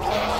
Oh.